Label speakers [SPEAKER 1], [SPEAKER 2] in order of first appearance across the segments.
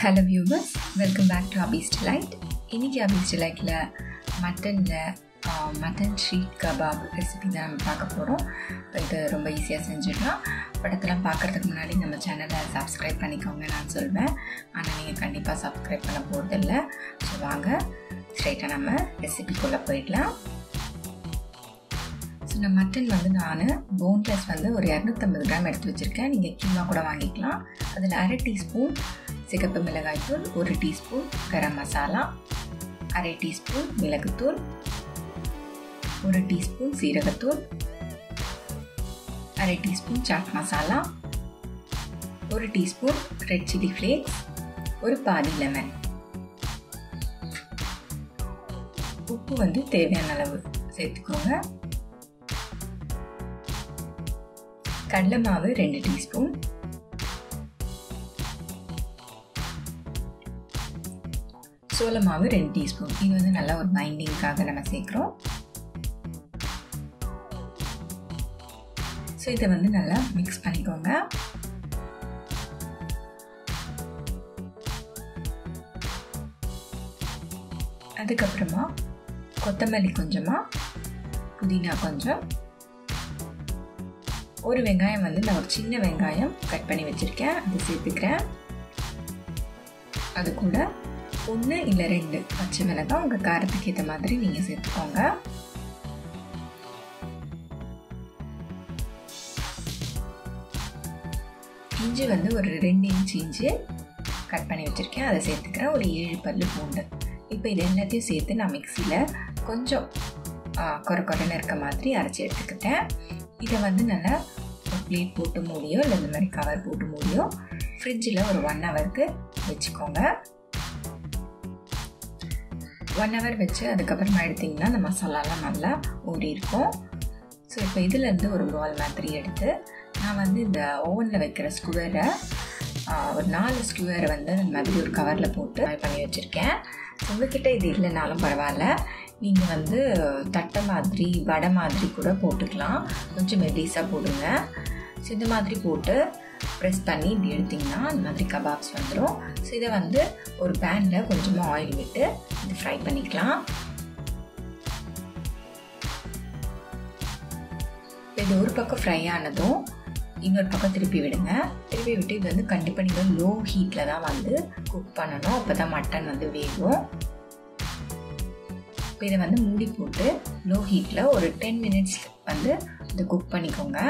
[SPEAKER 1] Hello viewers welcome back to Abee's delight இன்றைக்கி அபீஸ் டிலைட்டில் மட்டனில் மட்டன் ஷீட் கபாப் ரெசிபி தான் நம்ம பார்க்க போகிறோம் இது ரொம்ப ஈஸியாக செஞ்சிடலாம். படத்தெல்லாம் பார்க்குறதுக்கு முன்னாடி நம்ம சேனலை சப்ஸ்கிரைப் பண்ணிக்கோங்க நான் சொல்வேன். ஆனால் நீங்கள் கண்டிப்பாக சப்ஸ்கிரைப் பண்ண போகிறதில்ல ஸோ வாங்க ஸ்ட்ரைட்டாக நம்ம ரெசிபிக்குள்ளே போயிடலாம். ஸோ நான் மட்டன் வந்து நான் போன்லெஸ் வந்து ஒரு இரநூத்தம்பது கிராம் எடுத்து வச்சுருக்கேன். நீங்கள் கீமா கூட வாங்கிக்கலாம். அதில் அரை டீஸ்பூன் சிகப்பு மிளகாய்த்தூள் ஒரு டீஸ்பூன் கரம் மசாலா அரை டீஸ்பூன் மிளகுத்தூள் ஒரு டீஸ்பூன் சீரகத்தூள் அரை டீஸ்பூன் சாட் மசாலா ஒரு டீஸ்பூன் ரெட் சில்லி ஃப்ளேக்ஸ் ஒரு பாதி லெமன். உப்பு வந்து தேவையான அளவு சேர்த்துக்கோங்க. கடலை மாவு ரெண்டு டீஸ்பூன். சோள மாவு ரெண்டு டீஸ்பூன். இது வந்து நல்லா ஒரு பைண்டிங்காக நம்ம சேர்க்குறோம். ஸோ இதை வந்து நல்லா மிக்ஸ் பண்ணிக்கோங்க. அதுக்கப்புறமா கொத்தமல்லி கொஞ்சமாக புதினா கொஞ்சம். ஒரு வெங்காயம் வந்து நான் ஒரு சின்ன வெங்காயம் கட் பண்ணி வச்சுருக்கேன். அதை சேர்த்துக்கிறேன். அது கூட ஒன்று இல்லை ரெண்டு. பச்சை மிளகாய் உங்கள் காரத்துக்கு ஏற்ற மாதிரி நீங்கள் சேர்த்துக்கோங்க. இஞ்சி வந்து ஒரு ரெண்டு இன்ச் இஞ்சி கட் பண்ணி வச்சுருக்கேன். அதை சேர்த்துக்கிறேன். ஒரு ஏழு பல் பூண்டு. இப்போ இது எல்லாத்தையும் சேர்த்து நான் மிக்சியில் கொஞ்சம் குறை குறைன்னு இருக்க மாதிரி அரைச்சி எடுத்துக்கிட்டேன். இதை வந்து நல்லா ஒரு பிளேட் போட்டு மூடியோ இல்லை இந்த மாதிரி கவர் போட்டு மூடியோ ஃப்ரிட்ஜில் ஒரு ஒன் ஹவருக்கு வச்சுக்கோங்க. ஒன் ஹவர் வச்சு அதுக்கப்புறமா எடுத்திங்கன்னா அந்த மசாலாலாம் நல்லா ஊறி இருக்கும். ஸோ இப்போ இதிலேருந்து ஒரு பால் மாதிரி எடுத்து நான் வந்து இந்த ஓவனில் வைக்கிற ஸ்குவரை ஒரு நாலு ஸ்குவரை வந்து அந்த மாதிரி ஒரு கவரில் போட்டு பண்ணி வச்சுருக்கேன். உங்ககிட்ட இது இல்லைனாலும் பரவாயில்ல. நீங்கள் வந்து தட்டை மாதிரி வடை மாதிரி கூட போட்டுக்கலாம். கொஞ்சம் மெலிஸாக போடுங்க. ஸோ இந்த மாதிரி போட்டு ப்ரெஸ் பண்ணி இப்படி எடுத்திங்கன்னா இந்த மாதிரி கபாப்ஸ் வந்துடும் ஸோ இதை வந்து ஒரு பேனில் கொஞ்சமாக ஆயில் விட்டு இது ஃப்ரை பண்ணிக்கலாம். இது ஒரு பக்கம் ஃப்ரை ஆனதும் இன்னொரு பக்கம் திருப்பி விடுங்க. திருப்பி விட்டு இது வந்து கண்டிப்பாக நீங்கள் லோ ஹீட்டில் தான் வந்து குக் பண்ணணும். அப்போ தான் மட்டன் வந்து வேகும். இப்போ இதை வந்து மூடி போட்டு லோ ஹீட்டில் ஒரு டென் மினிட்ஸ் வந்து இதை குக் பண்ணிக்கோங்க.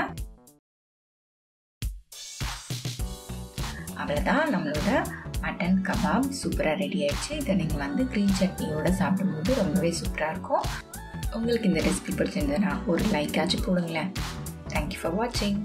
[SPEAKER 1] அவ்வளோதான் நம்மளோட மட்டன் கபாப் சூப்பராக ரெடி ஆயிடுச்சு. இதை நீங்கள் வந்து க்ரீன் சட்னியோடு சாப்பிடும்போது ரொம்பவே சூப்பராக இருக்கும். உங்களுக்கு இந்த ரெசிபி பிடிச்சிருந்ததுன்னா ஒரு லைக் ஆச்சு போடுங்களேன். தேங்க்யூ ஃபார் வாட்சிங்